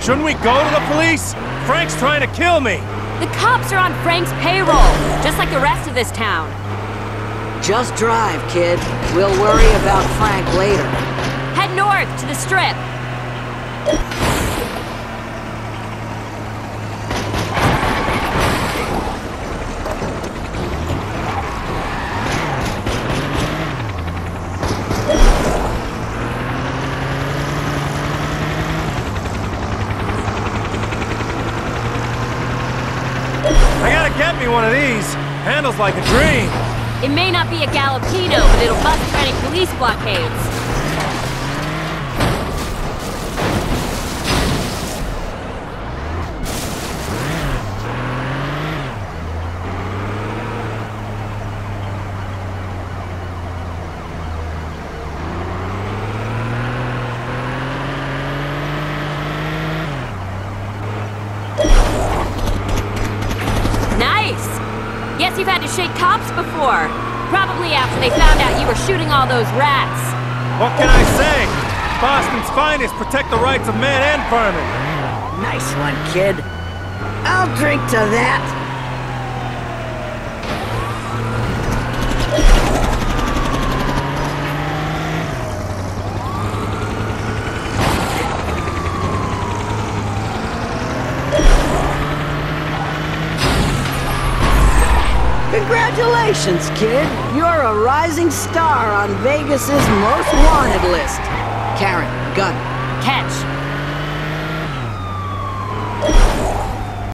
Shouldn't we go to the police? Frank's trying to kill me! The cops are on Frank's payroll, just like the rest of this town. Just drive, kid. We'll worry about Frank later. Head north to the strip. I gotta get me one of these. Handles like a dream. It may not be a Galopino, but it'll bust any police blockades. Cops before. Probably after they found out you were shooting all those rats. What can I say? Boston's finest protect the rights of man and vermin. Nice one, kid. I'll drink to that. Congratulations, kid. You're a rising star on Vegas's most wanted list. Karen, gun. Catch.